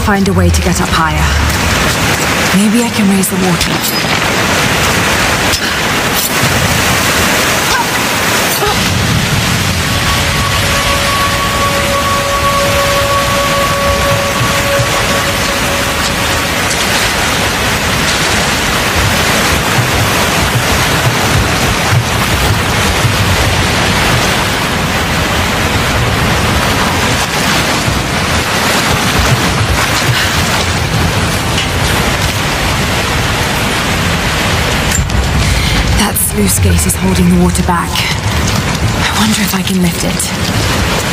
find a way to get up higher. Maybe I can raise the water. Sluice gate is holding the water back. I wonder if I can lift it.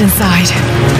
inside.